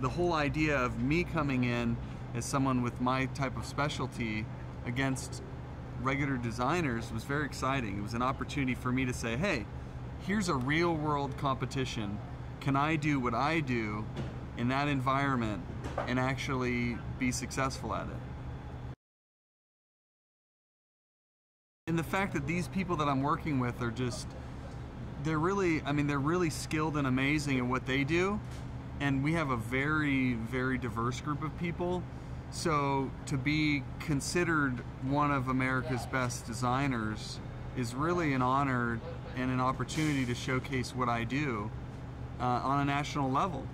The whole idea of me coming in as someone with my type of specialty against regular designers was very exciting. It was an opportunity for me to say, hey, here's a real world competition. Can I do what I do in that environment and actually be successful at it? And the fact that these people that I'm working with are just, they're really, I mean, they're really skilled and amazing at what they do. And we have a very, very diverse group of people. So to be considered one of America's best designers is really an honor and an opportunity to showcase what I do uh, on a national level.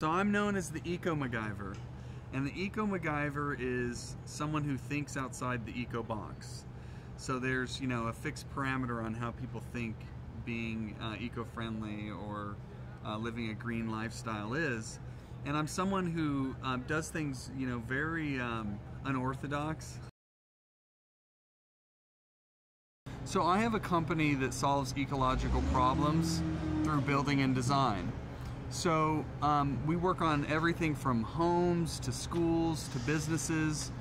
So I'm known as the Eco MacGyver. And the Eco MacGyver is someone who thinks outside the eco box. So there's, you know, a fixed parameter on how people think being uh, eco-friendly or uh, living a green lifestyle is. And I'm someone who um, does things, you know, very um, unorthodox. So I have a company that solves ecological problems through building and design. So um, we work on everything from homes to schools to businesses,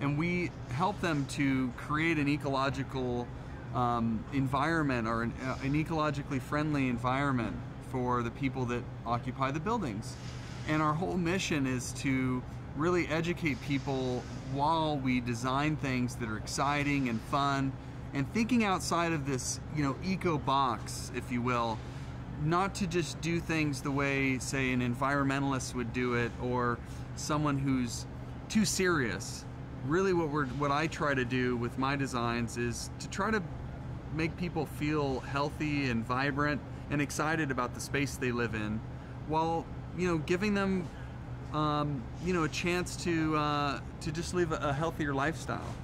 and we help them to create an ecological um, environment or an, uh, an, ecologically friendly environment for the people that occupy the buildings. And our whole mission is to really educate people while we design things that are exciting and fun and thinking outside of this, you know, eco box, if you will, not to just do things the way, say, an environmentalist would do it or someone who's too serious. Really, what we're what I try to do with my designs is to try to make people feel healthy and vibrant and excited about the space they live in, while you know giving them um, you know a chance to uh, to just live a healthier lifestyle.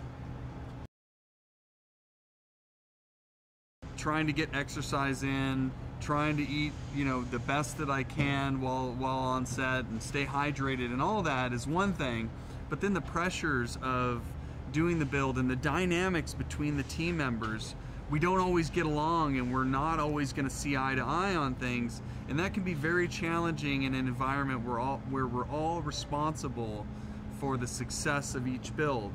trying to get exercise in, trying to eat, you know, the best that I can while while on set and stay hydrated and all that is one thing, but then the pressures of doing the build and the dynamics between the team members, we don't always get along and we're not always going to see eye to eye on things, and that can be very challenging in an environment where all where we're all responsible for the success of each build.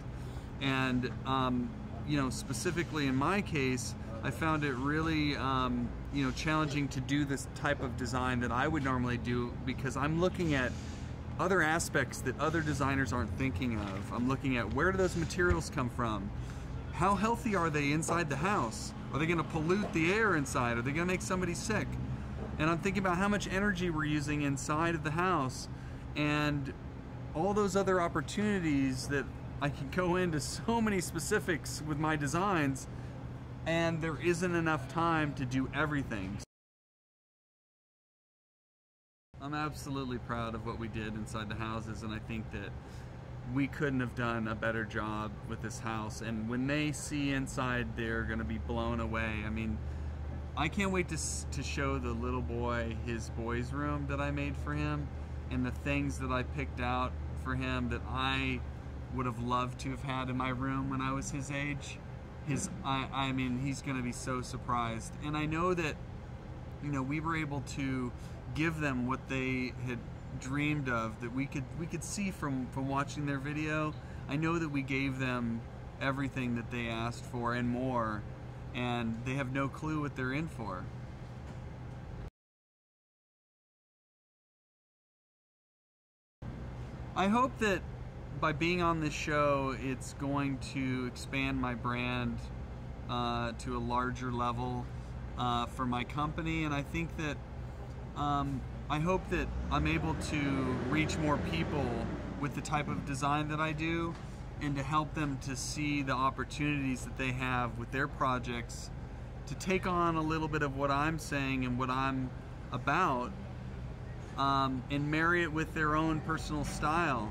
And um, you know, specifically in my case, I found it really, um, you know, challenging to do this type of design that I would normally do because I'm looking at other aspects that other designers aren't thinking of. I'm looking at where do those materials come from? How healthy are they inside the house? Are they going to pollute the air inside? Are they going to make somebody sick? And I'm thinking about how much energy we're using inside of the house and all those other opportunities that I can go into so many specifics with my designs and there isn't enough time to do everything. I'm absolutely proud of what we did inside the houses and I think that we couldn't have done a better job with this house. And when they see inside they're gonna be blown away. I mean I can't wait to, to show the little boy his boys room that I made for him and the things that I picked out for him that I would have loved to have had in my room when I was his age. His I, I mean he's going to be so surprised. And i know that you know we were able to give them what they had dreamed of that we could we could see from from watching their video. I know that we gave them everything that they asked for and more and they have no clue what they're in for. I hope that by being on this show, it's going to expand my brand uh, to a larger level uh, for my company, and I think that um, I hope that I'm able to reach more people with the type of design that I do, and to help them to see the opportunities that they have with their projects, to take on a little bit of what I'm saying and what I'm about, um, and marry it with their own personal style